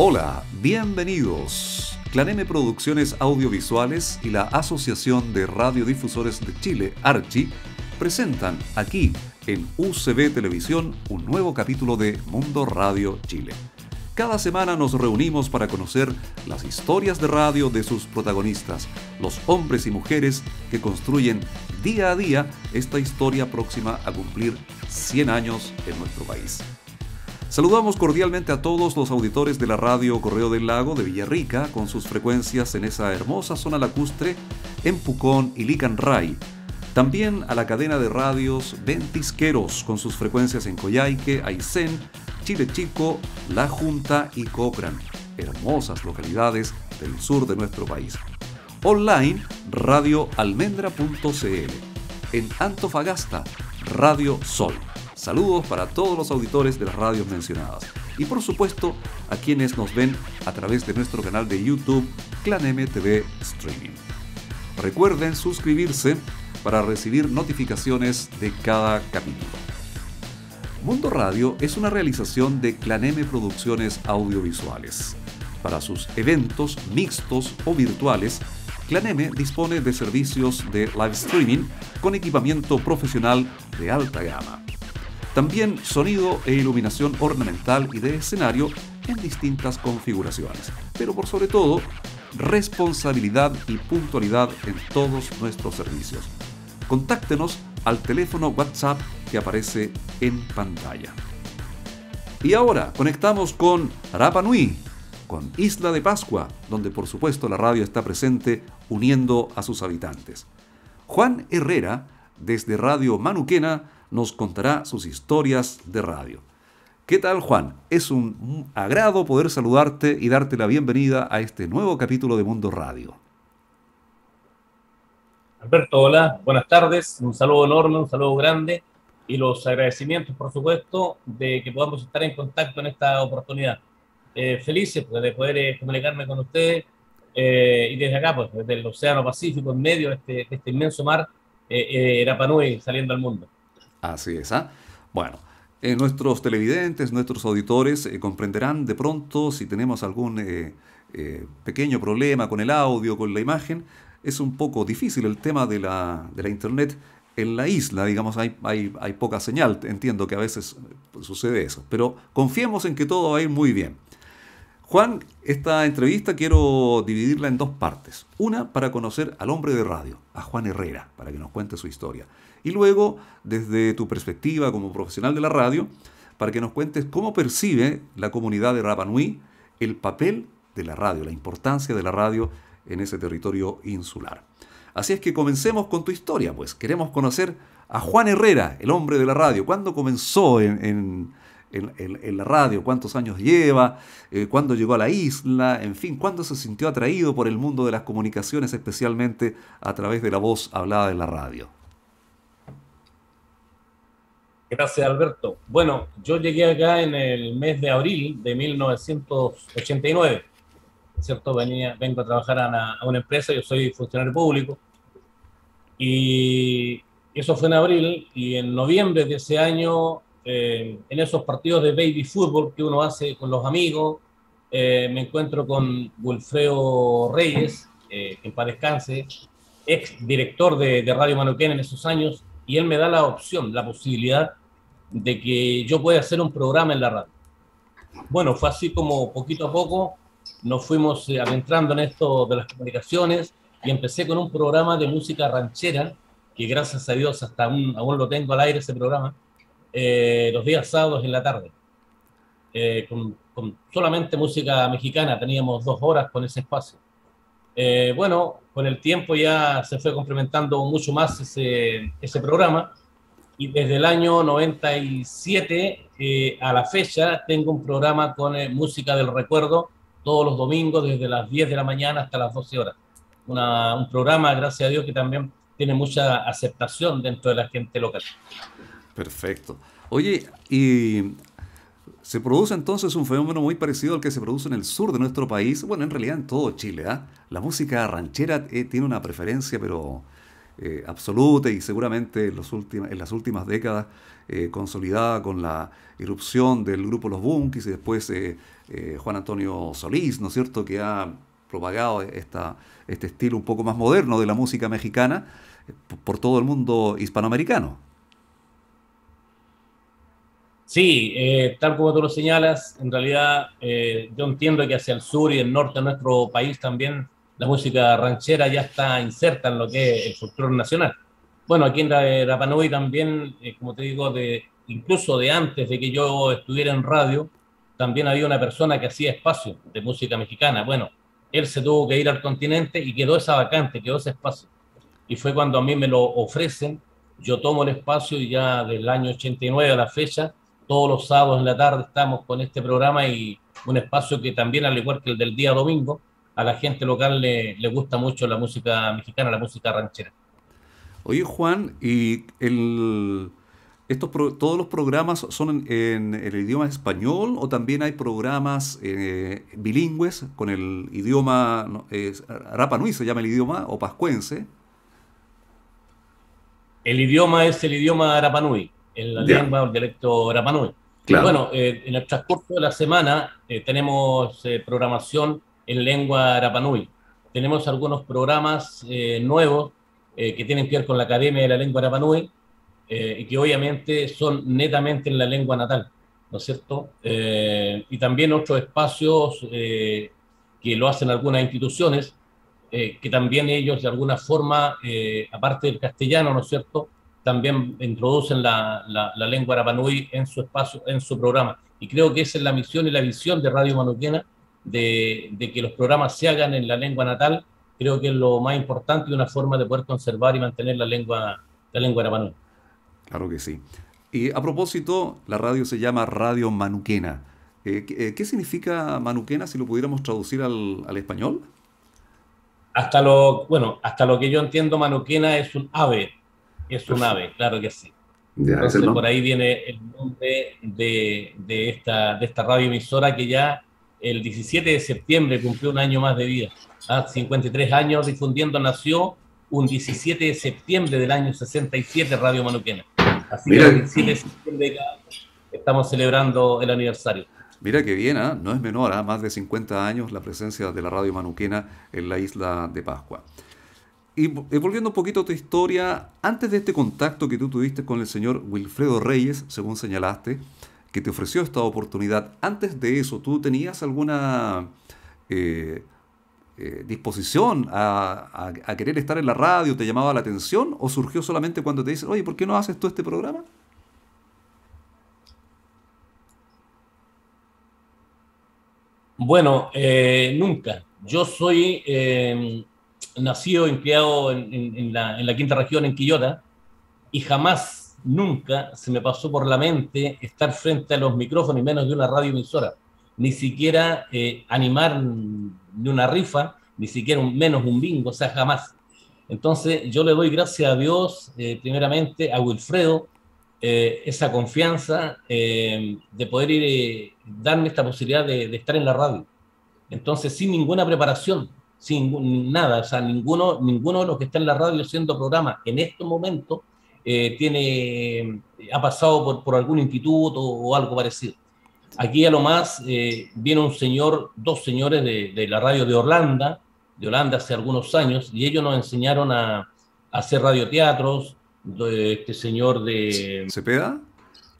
Hola, bienvenidos. Claneme Producciones Audiovisuales y la Asociación de Radiodifusores de Chile, Archi, presentan aquí en UCB Televisión un nuevo capítulo de Mundo Radio Chile. Cada semana nos reunimos para conocer las historias de radio de sus protagonistas, los hombres y mujeres que construyen día a día esta historia próxima a cumplir 100 años en nuestro país. Saludamos cordialmente a todos los auditores de la radio Correo del Lago de Villarrica con sus frecuencias en esa hermosa zona lacustre en Pucón y Licanray. También a la cadena de radios Ventisqueros con sus frecuencias en Coyhaique, Aysén, Chile Chico, La Junta y Cochrane, hermosas localidades del sur de nuestro país. Online, radioalmendra.cl. En Antofagasta, Radio Sol. Saludos para todos los auditores de las radios mencionadas. Y por supuesto a quienes nos ven a través de nuestro canal de YouTube Clan MTV Streaming. Recuerden suscribirse para recibir notificaciones de cada capítulo. Mundo Radio es una realización de Claneme Producciones Audiovisuales. Para sus eventos mixtos o virtuales, Claneme dispone de servicios de live streaming con equipamiento profesional de alta gama. También sonido e iluminación ornamental y de escenario en distintas configuraciones. Pero por sobre todo, responsabilidad y puntualidad en todos nuestros servicios. Contáctenos al teléfono WhatsApp que aparece en pantalla. Y ahora conectamos con Rapa Nui, con Isla de Pascua, donde por supuesto la radio está presente uniendo a sus habitantes. Juan Herrera, desde Radio Manuquena, nos contará sus historias de radio. ¿Qué tal Juan? Es un agrado poder saludarte y darte la bienvenida a este nuevo capítulo de Mundo Radio. Alberto, hola, buenas tardes, un saludo enorme, un saludo grande y los agradecimientos, por supuesto, de que podamos estar en contacto en esta oportunidad. Eh, felices pues, de poder eh, comunicarme con ustedes eh, y desde acá, pues, desde el Océano Pacífico, en medio de este, este inmenso mar, eh, Rapanui saliendo al mundo. Así es, ¿ah? Bueno, eh, nuestros televidentes, nuestros auditores eh, comprenderán de pronto si tenemos algún eh, pequeño problema con el audio, con la imagen. Es un poco difícil el tema de la, de la internet. En la isla, digamos, hay, hay, hay poca señal. Entiendo que a veces sucede eso. Pero confiemos en que todo va a ir muy bien. Juan, esta entrevista quiero dividirla en dos partes. Una para conocer al hombre de radio, a Juan Herrera, para que nos cuente su historia. Y luego, desde tu perspectiva como profesional de la radio, para que nos cuentes cómo percibe la comunidad de Rapa Nui el papel de la radio, la importancia de la radio en ese territorio insular. Así es que comencemos con tu historia, pues queremos conocer a Juan Herrera, el hombre de la radio. ¿Cuándo comenzó en, la radio? ¿Cuántos años lleva? Eh, ¿Cuándo llegó a la isla? En fin, ¿cuándo se sintió atraído por el mundo de las comunicaciones, especialmente a través de la voz hablada en la radio? Gracias, Alberto. Bueno, yo llegué acá en el mes de abril de 1989. ¿Cierto? Venía, vengo a trabajar a una, empresa, yo soy funcionario público. Y eso fue en abril. Y en noviembre de ese año, eh, en esos partidos de baby fútbol que uno hace con los amigos, eh, me encuentro con Wilfredo Reyes, eh, en paz descanse, ex director de, Radio Manuquén en esos años, y él me da la opción, la posibilidad de que yo pueda hacer un programa en la radio. Bueno, fue así como poquito a poco nos fuimos adentrando en esto de las comunicaciones y empecé con un programa de música ranchera, que gracias a Dios hasta aún, aún lo tengo al aire ese programa, eh, los días sábados en la tarde. Eh, con, con, solamente música mexicana, teníamos dos horas con ese espacio. bueno, con el tiempo ya se fue complementando mucho más ese, ese programa y desde el año 97 eh, a la fecha tengo un programa con eh, música del recuerdo todos los domingos desde las 10 de la mañana hasta las 12 horas. un programa, gracias a Dios, que también tiene mucha aceptación dentro de la gente local. Perfecto. Oye, y se produce entonces un fenómeno muy parecido al que se produce en el sur de nuestro país, bueno, en realidad en todo Chile. ¿ah? La música ranchera eh, tiene una preferencia, pero eh, absoluta y seguramente en, los en las últimas décadas eh, consolidada con la irrupción del grupo Los Bunkis y después Juan Antonio Solís, ¿no es cierto?, que ha propagado esta, este estilo un poco más moderno de la música mexicana por todo el mundo hispanoamericano. Sí, eh, tal como tú lo señalas, en realidad eh, yo entiendo que hacia el sur y el norte de nuestro país también la música ranchera ya está inserta en lo que es el folclore nacional. Bueno, aquí en Rapanui también, eh, como te digo, de, incluso de antes de que yo estuviera en radio, también había una persona que hacía espacio de música mexicana. Bueno, él se tuvo que ir al continente y quedó esa vacante, quedó ese espacio. Y fue cuando a mí me lo ofrecen, yo tomo el espacio y ya del año 89 a la fecha todos los sábados en la tarde estamos con este programa y un espacio que también, al igual que el del día domingo, a la gente local le, gusta mucho la música mexicana, la música ranchera. Oye, Juan, ¿y el, estos todos los programas son en, el idioma español o también hay programas eh, bilingües con el idioma, Rapa Nui se llama el idioma, o pascuense? El idioma es el idioma Arapanui en la lengua o el dialecto Rapanui. Bueno, eh, en el transcurso de la semana eh, tenemos eh, programación en lengua Rapanui. Tenemos algunos programas nuevos que tienen que ver con la Academia de la Lengua Rapanui y que obviamente son netamente en la lengua natal, ¿no es cierto? y también otros espacios que lo hacen algunas instituciones, que también ellos de alguna forma, aparte del castellano, ¿no es cierto?, también introducen la, la, lengua arapanui en su espacio, en su programa. Y creo que esa es la misión y la visión de Radio Manuquena, de, de, que los programas se hagan en la lengua natal. Creo que es lo más importante y una forma de poder conservar y mantener la lengua, la lengua arapanui. Claro que sí. Y a propósito, la radio se llama Radio Manuquena. Eh, ¿qué, ¿qué, significa Manuquena si lo pudiéramos traducir al, al español? Hasta lo, bueno, hasta lo que yo entiendo, Manuquena es un ave, es un ave, claro que sí. Entonces, por ahí viene el nombre de, de, esta, de esta radioemisora que ya el 17 de septiembre cumplió un año más de vida. 53 ¿ah? años difundiendo, nació un 17 de septiembre del año 67 Radio Manuquena. Así que el 17 de septiembre estamos celebrando el aniversario. Mira que bien, ¿ah? no es menor, ¿ah? más de 50 años la presencia de la Radio Manuquena en la isla de Pascua. Y, volviendo un poquito a tu historia, antes de este contacto que tú tuviste con el señor Wilfredo Reyes, según señalaste, que te ofreció esta oportunidad, antes de eso, ¿tú tenías alguna eh, eh, disposición a, querer estar en la radio? ¿Te llamaba la atención? ¿O surgió solamente cuando te dicen, oye, ¿por qué no haces tú este programa? Bueno, eh, nunca. Yo soy nacido criado en, la, quinta región, en Quillota, y jamás, nunca se me pasó por la mente estar frente a los micrófonos, y menos de una radioemisora, ni siquiera eh, animar de una rifa, ni siquiera menos un bingo, o sea, jamás. Entonces, yo le doy gracias a Dios, eh, primeramente, a Wilfredo, eh, esa confianza de poder ir, darme esta posibilidad de estar en la radio. Entonces, sin ninguna preparación, sin nada, o sea, ninguno, ninguno de los que está en la radio haciendo programa en estos momentos eh, tiene, ha pasado por, por, algún instituto o algo parecido. Aquí a lo más eh, viene un señor, dos señores de, de, la radio de Orlando, de Holanda hace algunos años, y ellos nos enseñaron a, a hacer radioteatros, de este señor de... ¿Cepeda?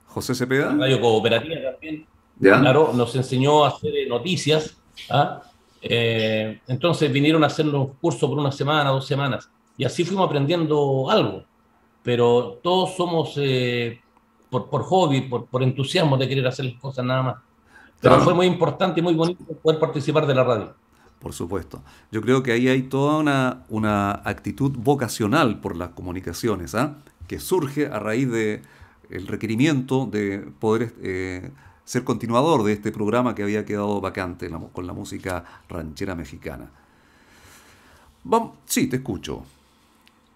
¿José Cepeda? Radio Cooperativa también. Claro, nos enseñó a hacer noticias, ¿ah? Eh, entonces vinieron a hacer un curso por una semana, dos semanas, y así fuimos aprendiendo algo. Pero todos somos eh, por, por, hobby, por, por, entusiasmo de querer hacer las cosas nada más. Pero fue muy importante y muy bonito poder participar de la radio. Por supuesto. Yo creo que ahí hay toda una, una actitud vocacional por las comunicaciones, ¿ah? que surge a raíz de el requerimiento de poder eh, ser continuador de este programa que había quedado vacante con la música ranchera mexicana. Vamos, sí, te escucho.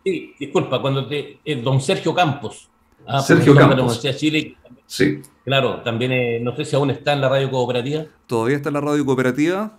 Sí, disculpa, cuando te, eh, don Sergio Campos. Ah, Sergio Campos. De la Universidad de Chile. Sí. Claro, también eh, no sé si aún está en la radio cooperativa. ¿Todavía está en la radio cooperativa?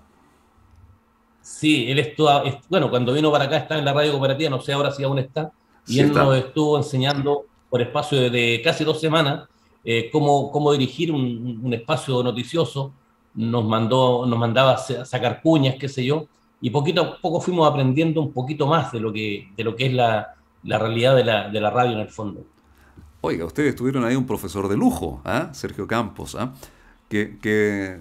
Sí, él estuvo, bueno, cuando vino para acá estaba en la radio cooperativa, no sé ahora si aún está, y él nos estuvo enseñando por espacio de, casi dos semanas eh, cómo, cómo, dirigir un, espacio noticioso, nos, mandó, nos mandaba sacar cuñas, qué sé yo, y poquito a poco fuimos aprendiendo un poquito más de lo que, de lo que es la, la realidad de la, de la, radio en el fondo. Oiga, ustedes tuvieron ahí un profesor de lujo, ¿eh? Sergio Campos, que, que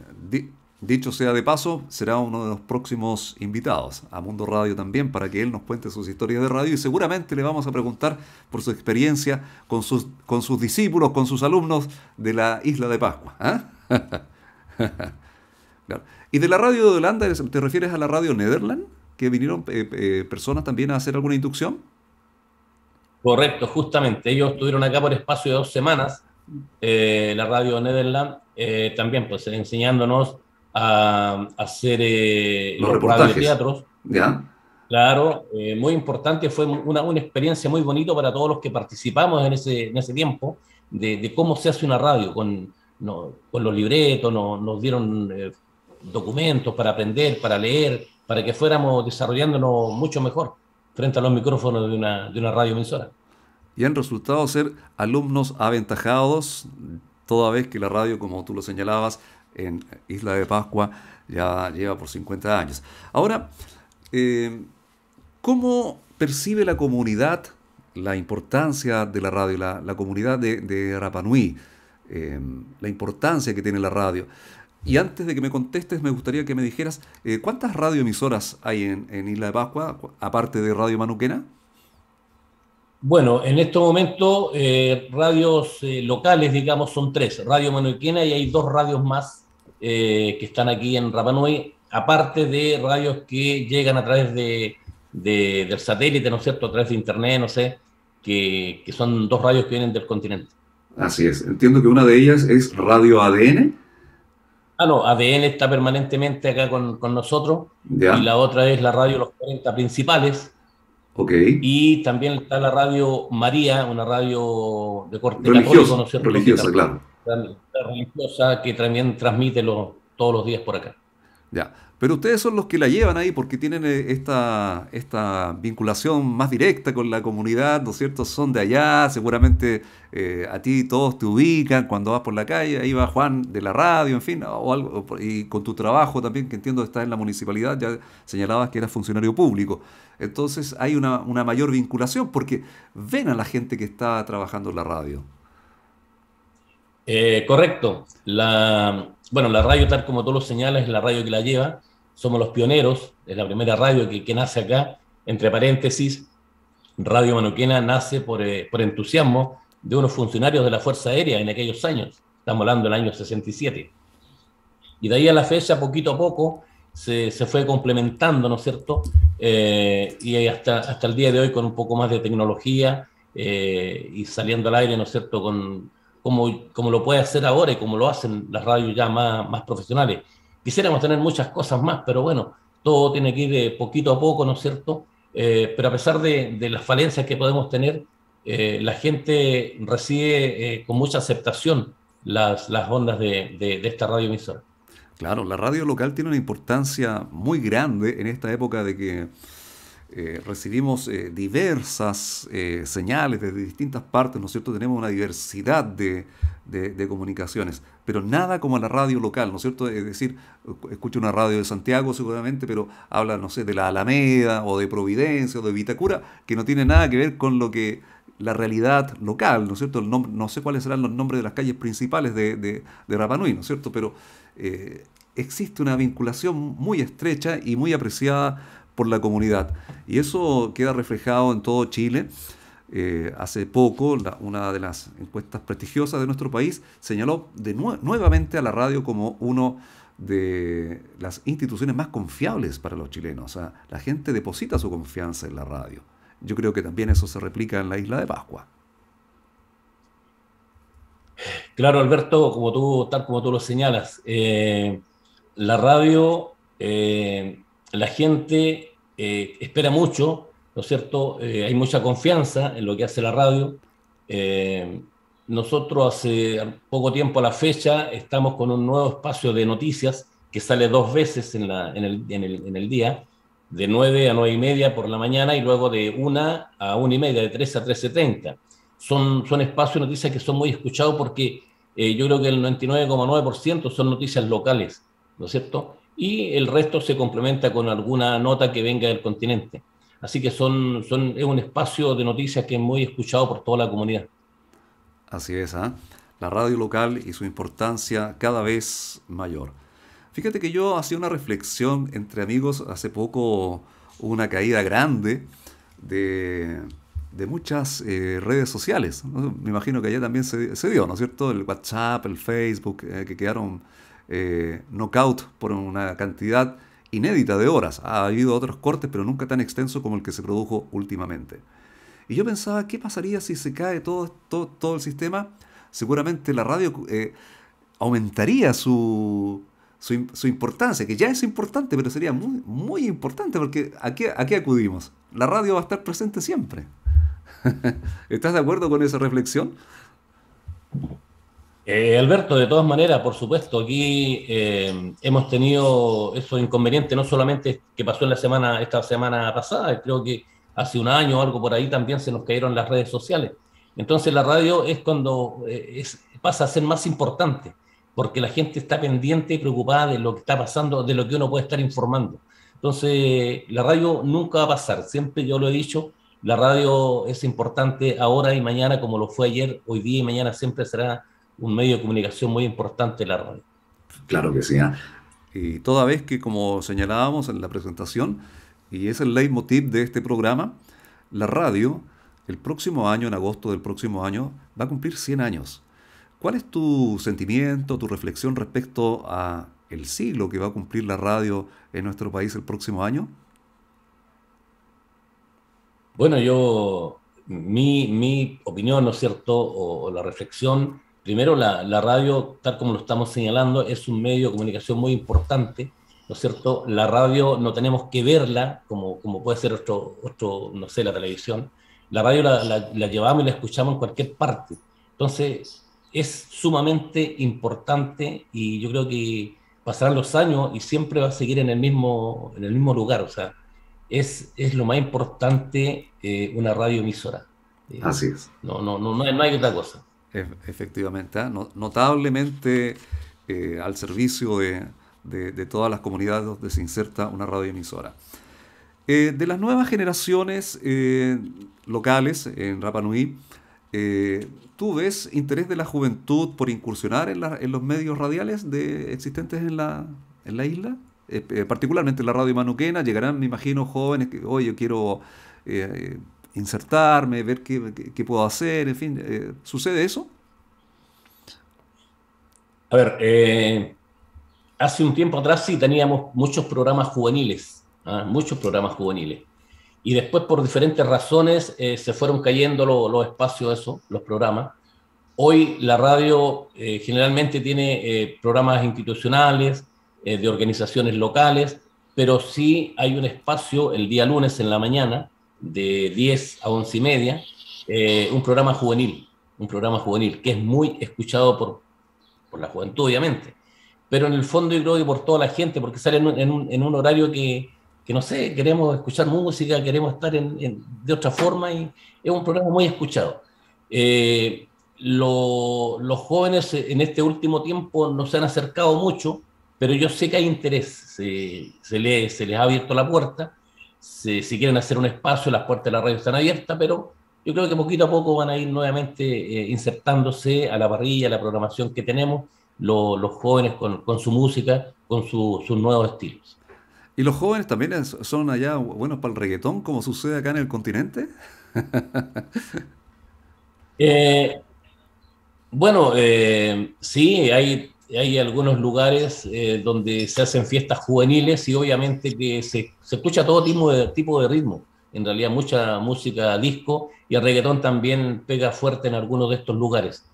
Dicho sea de paso, será uno de los próximos invitados a Mundo Radio también para que él nos cuente sus historias de radio y seguramente le vamos a preguntar por su experiencia con sus, con sus discípulos, con sus alumnos de la isla de Pascua. ¿ah? ¿Y de la radio de Holanda te refieres a la radio Nederland? ¿Que vinieron eh, eh, personas también a hacer alguna inducción? Correcto, justamente. Ellos estuvieron acá por espacio de dos semanas, eh, la radio Nederland, también pues enseñándonos a, hacer eh, los, radioteatros. ¿Ya? Claro, eh, muy importante, fue una, una, experiencia muy bonita para todos los que participamos en ese, en ese tiempo, de, cómo se hace una radio, con, con los libretos, nos dieron eh, documentos para aprender, para leer, para que fuéramos desarrollándonos mucho mejor frente a los micrófonos de una, de una radio emisora. Y han resultado ser alumnos aventajados, toda vez que la radio, como tú lo señalabas, en Isla de Pascua ya lleva por 50 años. Ahora, eh, ¿cómo percibe la comunidad la importancia de la radio, la, comunidad de, Rapanui, eh, la importancia que tiene la radio? Y antes de que me contestes, me gustaría que me dijeras, eh, ¿cuántas radioemisoras hay en, Isla de Pascua, aparte de Radio Manuquena? Bueno, en este momento radios locales, digamos, son tres. Radio Manuquena y hay dos radios más eh, que están aquí en Rapanui, aparte de radios que llegan a través de, del satélite, ¿no es cierto?, a través de internet, no sé, que, que, son dos radios que vienen del continente. Así es, entiendo que una de ellas es Radio ADN. Ah, no, ADN está permanentemente acá con, con nosotros, y la otra es la radio Los 40 Principales. Ok. Y también está la radio María, una radio de corte religioso, ¿no es cierto? Religiosa, claro religiosa que también transmite todos los días por acá. Ya, pero ustedes son los que la llevan ahí porque tienen eh, esta, esta vinculación más directa con la comunidad, ¿no es cierto? Son de allá, seguramente eh, a ti todos te ubican cuando vas por la calle, ahí va Juan de la radio, en fin, o algo, y con tu trabajo también, que entiendo que estás en la municipalidad, ya señalabas que eras funcionario público. Entonces hay una, una mayor vinculación porque ven a la gente que está trabajando en la radio. Eh, correcto. La, bueno, la radio, tal como tú lo señalas, es la radio que la lleva. Somos los pioneros, es la primera radio que, nace acá. Entre paréntesis, Radio Manuquena nace por, eh, por, entusiasmo de unos funcionarios de la Fuerza Aérea en aquellos años. Estamos hablando del año 67. Y de ahí a la fecha, poquito a poco, se, se fue complementando, ¿no es cierto? Eh, y hasta, hasta el día de hoy con un poco más de tecnología y saliendo al aire, ¿no es cierto?, con, como, como lo puede hacer ahora y como lo hacen las radios ya más, más profesionales. Quisiéramos tener muchas cosas más, pero bueno, todo tiene que ir de poquito a poco, ¿no es cierto? Eh, pero a pesar de, de, las falencias que podemos tener, eh, la gente recibe eh, con mucha aceptación las, las ondas de, de, de esta radio emisora. Claro, la radio local tiene una importancia muy grande en esta época de que eh, recibimos eh, diversas eh, señales desde distintas partes, ¿no es cierto? Tenemos una diversidad de, comunicaciones, pero nada como la radio local, ¿no es cierto? Es decir, escucho una radio de Santiago seguramente, pero habla, no sé, de la Alameda o de Providencia o de Vitacura, que no tiene nada que ver con lo que la realidad local, ¿no es cierto? no sé cuáles serán los nombres de las calles principales de, de, de Rapanui, ¿no es cierto? Pero existe una vinculación muy estrecha y muy apreciada por la comunidad. Y eso queda reflejado en todo Chile. Eh, hace poco, una de las encuestas prestigiosas de nuestro país señaló de nuevamente a la radio como uno de las instituciones más confiables para los chilenos. La gente deposita su confianza en la radio. Yo creo que también eso se replica en la isla de Pascua. Claro, Alberto, como tú, tal como tú lo señalas, eh, la radio eh, la gente eh, espera mucho, ¿no es cierto? Eh, hay mucha confianza en lo que hace la radio. Eh, nosotros hace poco tiempo a la fecha estamos con un nuevo espacio de noticias que sale dos veces en, el, día, de 9 a 9 y media por la mañana y luego de 1 a 1 y media, de 3 a 13.30. Son, son espacios de noticias que son muy escuchados porque eh, yo creo que el 99,9% son noticias locales, ¿no es cierto? Y el resto se complementa con alguna nota que venga del continente. Así que son, son, es un espacio de noticias que es muy escuchado por toda la comunidad. Así es, ¿ah? la radio local y su importancia cada vez mayor. Fíjate que yo hacía una reflexión entre amigos, hace poco una caída grande de, de muchas eh, redes sociales. Me imagino que allá también se, se, dio, ¿no es cierto? El WhatsApp, el Facebook, eh, que quedaron eh, knockout por una cantidad inédita de horas. Ha habido otros cortes, pero nunca tan extenso como el que se produjo últimamente. Y yo pensaba, ¿qué pasaría si se cae todo, todo, todo el sistema? Seguramente la radio eh, aumentaría su, su, su, importancia, que ya es importante, pero sería muy, muy importante, porque ¿a qué, ¿a qué acudimos? La radio va a estar presente siempre. ¿Estás de acuerdo con esa reflexión? Eh, Alberto, de todas maneras, por supuesto, aquí eh, hemos tenido esos inconvenientes, no solamente que pasó en la semana, esta semana pasada, creo que hace un año o algo por ahí también se nos cayeron las redes sociales. Entonces la radio es cuando eh, pasa a ser más importante, porque la gente está pendiente y preocupada de lo que está pasando, de lo que uno puede estar informando. Entonces la radio nunca va a pasar, siempre yo lo he dicho, la radio es importante ahora y mañana como lo fue ayer, hoy día y mañana siempre será un medio de comunicación muy importante la radio. Claro que sí. ¿eh? Y toda vez que, como señalábamos en la presentación, y es el leitmotiv de este programa, la radio, el próximo año, en agosto del próximo año, va a cumplir 100 años. ¿Cuál es tu sentimiento, tu reflexión respecto a el siglo que va a cumplir la radio en nuestro país el próximo año? Bueno, yo, mi, mi opinión, ¿no es cierto?, o, o la reflexión primero la, la, radio, tal como lo estamos señalando, es un medio de comunicación muy importante, ¿no es cierto? La radio no tenemos que verla como, como puede ser otro, otro, no sé, la televisión. La radio la, la, la, llevamos y la escuchamos en cualquier parte. Entonces, es sumamente importante y yo creo que pasarán los años y siempre va a seguir en el mismo, en el mismo lugar. O sea, es, es lo más importante eh, una radio emisora. Eh, Así es. No, no, no, no hay, no hay otra cosa. Efectivamente, ¿eh? notablemente eh, al servicio de, de, todas las comunidades donde se inserta una radioemisora. Eh, de las nuevas generaciones eh, locales en Rapa Nui, ¿tú ves interés de la juventud por incursionar en, la, los medios radiales de, existentes en la, en la isla? particularmente en la radio manuquena, llegarán, me imagino, jóvenes que, oye, yo quiero insertarme, ver qué, qué, puedo hacer, en fin, eh, ¿sucede eso? A ver, eh, hace un tiempo atrás sí teníamos muchos programas juveniles, ¿ah? muchos programas juveniles. Y después por diferentes razones eh, se fueron cayendo lo, los espacios, eso, los programas. Hoy la radio generalmente tiene programas institucionales, de organizaciones locales, pero sí hay un espacio el día lunes en la mañana de 10 a 11 y media, eh, un programa juvenil, un programa juvenil que es muy escuchado por, por, la juventud, obviamente, pero en el fondo yo creo que por toda la gente, porque sale en un, en un, en un horario que, que, no sé, queremos escuchar música, queremos estar en, de otra forma y es un programa muy escuchado. Eh, lo, los jóvenes en este último tiempo no se han acercado mucho, pero yo sé que hay interés, se, se, le, se les ha abierto la puerta si, si, quieren hacer un espacio, las puertas de la radio están abiertas, pero yo creo que poquito a poco van a ir nuevamente eh, insertándose a la parrilla, a la programación que tenemos, lo, los jóvenes con, con, su música, con su, sus nuevos estilos. ¿Y los jóvenes también son allá buenos para el reggaetón, como sucede acá en el continente? eh, bueno, eh, sí, hay hay algunos lugares eh, donde se hacen fiestas juveniles y obviamente que se, se, escucha todo tipo de, tipo de ritmo. En realidad mucha música disco y el reggaetón también pega fuerte en algunos de estos lugares.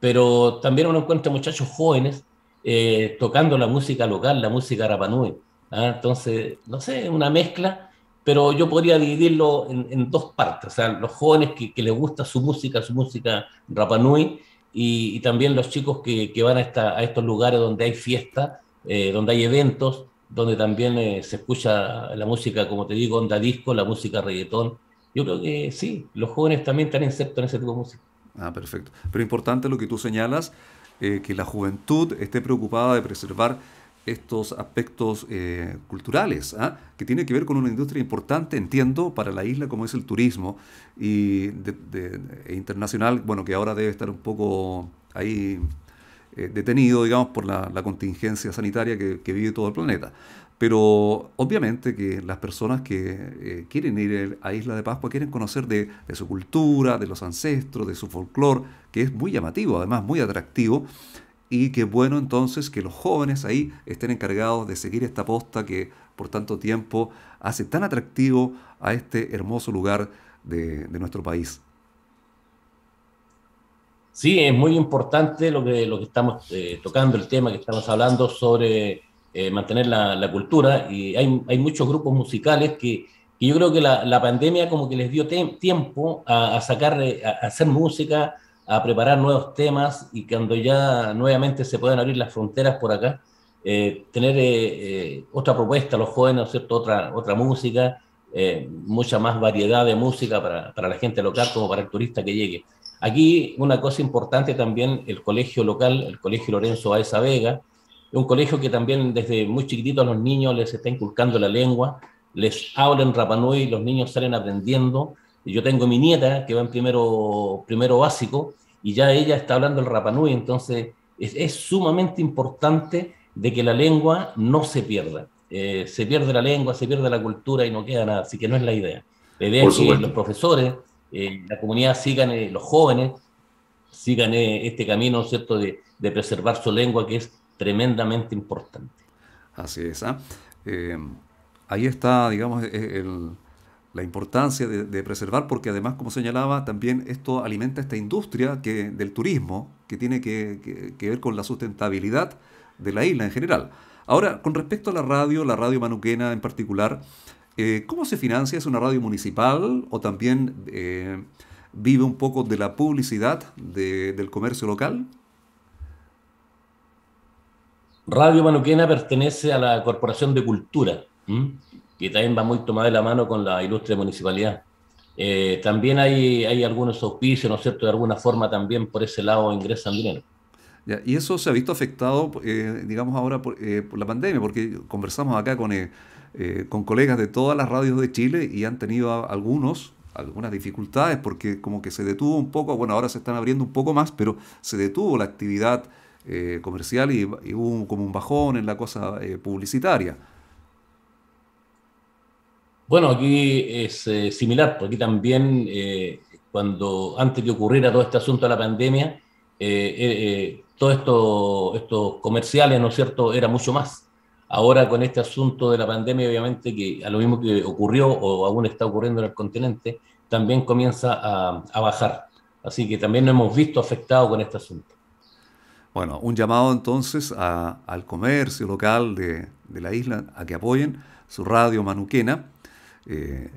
Pero también uno encuentra muchachos jóvenes eh, tocando la música local, la música rapanui. ¿ah? Entonces, no sé, una mezcla, pero yo podría dividirlo en, en dos partes. O sea, los jóvenes que, que les gusta su música, su música rapanui, y, también los chicos que, que van a, esta, a, estos lugares donde hay fiesta, eh, donde hay eventos, donde también eh, se escucha la música, como te digo, onda disco, la música reggaetón. Yo creo que sí, los jóvenes también están insertos en ese tipo de música. Ah, perfecto. Pero importante lo que tú señalas, eh, que la juventud esté preocupada de preservar estos aspectos eh, culturales, ¿ah? que tiene que ver con una industria importante, entiendo, para la isla como es el turismo y de, e internacional, bueno, que ahora debe estar un poco ahí eh, detenido, digamos, por la, contingencia sanitaria que, vive todo el planeta. Pero obviamente que las personas que eh, quieren ir a Isla de Pascua quieren conocer de, de su cultura, de los ancestros, de su folclore, que es muy llamativo, además muy atractivo y qué bueno entonces que los jóvenes ahí estén encargados de seguir esta posta que por tanto tiempo hace tan atractivo a este hermoso lugar de, nuestro país. Sí, es muy importante lo que, lo que estamos eh, tocando, el tema que estamos hablando sobre eh, mantener la, cultura. Y hay, hay, muchos grupos musicales que, yo creo que la, pandemia como que les dio tiempo a, sacar, a hacer música, a preparar nuevos temas y cuando ya nuevamente se puedan abrir las fronteras por acá, eh, tener eh, eh, otra propuesta a los jóvenes, ¿cierto? Otra, otra música, mucha más variedad de música para, para, la gente local como para el turista que llegue. Aquí una cosa importante también, el colegio local, el colegio Lorenzo Baeza Vega, un colegio que también desde muy chiquitito a los niños les está inculcando la lengua, les hablan Rapanui, los niños salen aprendiendo. Yo tengo mi nieta que va en primero, primero básico y ya ella está hablando el Rapanui, entonces es, sumamente importante de que la lengua no se pierda. Eh, se pierde la lengua, se pierde la cultura y no queda nada, así que no es la idea. La idea es que los profesores, eh, la comunidad sigan, eh, los jóvenes, sigan este camino, ¿cierto?, de, de, preservar su lengua, que es tremendamente importante. Así es. ¿ah? ahí está, digamos, el, la importancia de, preservar, porque además, como señalaba, también esto alimenta esta industria que, del turismo, que tiene que, ver con la sustentabilidad de la isla en general. Ahora, con respecto a la radio, la radio manuquena en particular, eh, ¿cómo se financia? ¿Es una radio municipal o también eh, vive un poco de la publicidad del comercio local? Radio Manuquena pertenece a la Corporación de Cultura que también va muy tomada de la mano con la ilustre municipalidad. Eh, también hay, hay algunos auspicios, ¿no es cierto? De alguna forma también por ese lado ingresan dinero. y eso se ha visto afectado, eh, digamos ahora, eh, por, la pandemia, porque conversamos acá con, con colegas de todas las radios de Chile y han tenido algunos algunas dificultades porque como que se detuvo un poco, bueno, ahora se están abriendo un poco más, pero se detuvo la actividad comercial y, hubo como un bajón en la cosa publicitaria. Bueno, aquí es eh, similar, porque aquí también, eh, cuando antes de ocurriera todo este asunto de la pandemia, eh, todos esto, estos comerciales, ¿no es cierto?, era mucho más. Ahora con este asunto de la pandemia, obviamente que a lo mismo que ocurrió o aún está ocurriendo en el continente, también comienza a, bajar. Así que también nos hemos visto afectados con este asunto. Bueno, un llamado entonces al comercio local de, de la isla a que apoyen su radio manuquena eh,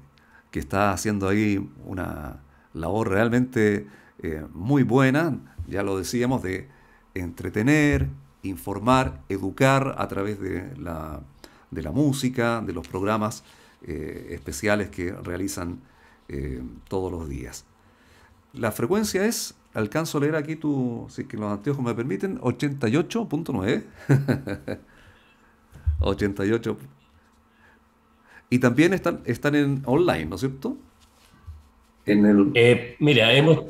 que está haciendo ahí una labor realmente eh, muy buena, ya lo decíamos, de entretener, informar, educar a través de la, de la música, de los programas eh, especiales que realizan todos los días. La frecuencia es, alcanzo a leer aquí tu, si que los anteojos me permiten, 88.9. 88. Y también están, están en online, ¿no es cierto? En el... Eh, mira, hemos,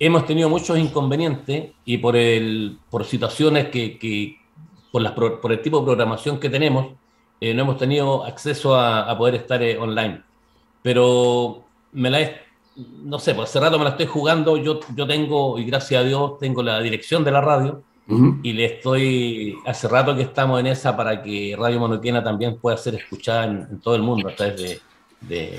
hemos tenido muchos inconvenientes y por, el, por situaciones que, que por, las, por el tipo de programación que tenemos, eh, no hemos tenido acceso a, a poder estar eh, online. Pero me la he, no sé, por hace rato me la estoy jugando. Yo, yo tengo, y gracias a Dios, tengo la dirección de la radio y le estoy, hace rato que estamos en esa para que Radio Monoquiana también pueda ser escuchada en, todo el mundo a través de,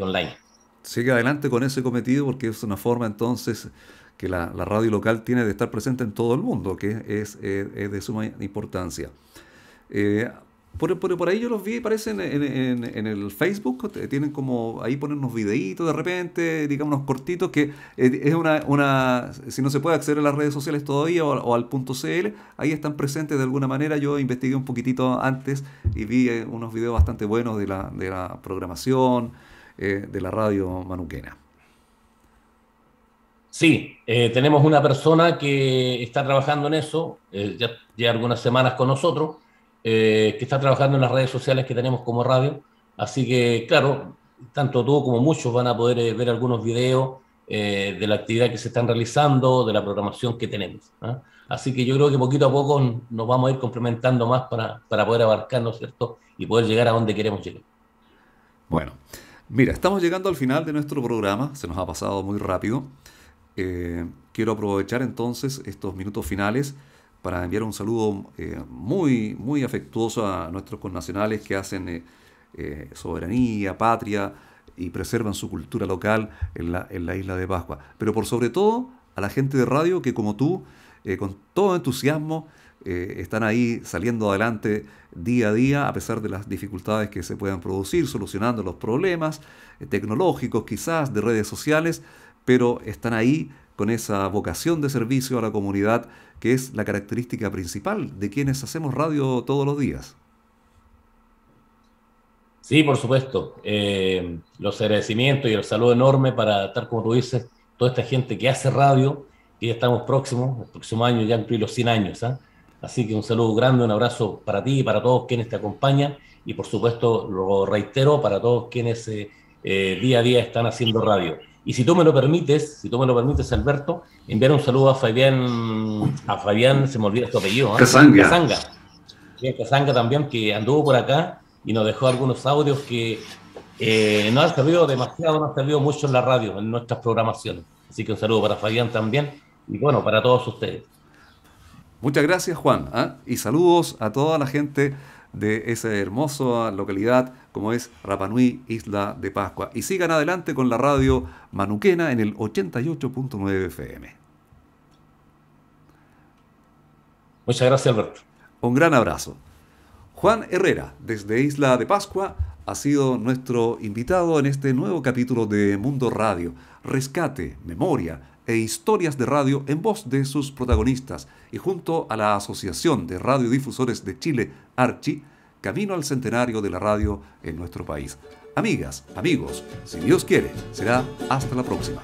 online. Sigue adelante con ese cometido porque es una forma entonces que la, radio local tiene de estar presente en todo el mundo, que es, de suma importancia. Eh, Por, por, ahí yo los vi, parecen en, en, el Facebook, tienen como, ahí ponen unos videitos de repente, digamos unos cortitos, que eh, es una, una, si no se puede acceder a las redes sociales todavía o, al punto CL, ahí están presentes de alguna manera. Yo investigué un poquitito antes y vi eh, unos videos bastante buenos de la, de la programación eh, de la radio manuquena. Sí, tenemos una persona que está trabajando en eso, ya algunas semanas con nosotros eh, que está trabajando en las redes sociales que tenemos como radio. Así que, claro, tanto tú como muchos van a poder eh, ver algunos videos eh, de la actividad que se están realizando, de la programación que tenemos. ¿ah? Así que yo creo que poquito a poco nos vamos a ir complementando más para, para poder abarcarnos, ¿cierto? Y poder llegar a donde queremos llegar. Bueno, mira, estamos llegando al final de nuestro programa, se nos ha pasado muy rápido. quiero aprovechar entonces estos minutos finales para enviar un saludo eh, muy, muy afectuoso a nuestros connacionales que hacen eh, eh, soberanía, patria y preservan su cultura local en la, en la, isla de Pascua. Pero por sobre todo a la gente de radio que como tú, con todo entusiasmo, están ahí saliendo adelante día a día a pesar de las dificultades que se puedan producir, solucionando los problemas tecnológicos quizás, de redes sociales, pero están ahí con esa vocación de servicio a la comunidad que es la característica principal de quienes hacemos radio todos los días. Sí, por supuesto. Eh, los agradecimientos y el saludo enorme para, tal como tú dices, toda esta gente que hace radio, y ya estamos próximos, el próximo año ya cumplir los 100 años. ¿ah? Así que un saludo grande, un abrazo para ti y para todos quienes te acompañan, y por supuesto, lo reitero, para todos quienes eh, eh, día a día están haciendo radio. Y si tú me lo permites, si tú me lo permites, Alberto, enviar un saludo a Fabián, a Fabián, se me olvida su apellido, ¿eh? Casanga. Casanga. Casanga también, que anduvo por acá y nos dejó algunos audios que eh, no han servido demasiado, no han servido mucho en la radio, en nuestras programaciones. Así que un saludo para Fabián también y bueno, para todos ustedes. Muchas gracias, Juan. ¿ah? Y saludos a toda la gente de esa hermosa localidad como es Rapanui, Isla de Pascua. Y sigan adelante con la radio manuquena en el 88.9 FM. Muchas gracias, Alberto. Un gran abrazo. Juan Herrera, desde Isla de Pascua, ha sido nuestro invitado en este nuevo capítulo de Mundo Radio. Rescate, memoria e historias de radio en voz de sus protagonistas y junto a la Asociación de Radiodifusores de Chile, Archi, camino al centenario de la radio en nuestro país. Amigas, amigos, si Dios quiere, será hasta la próxima.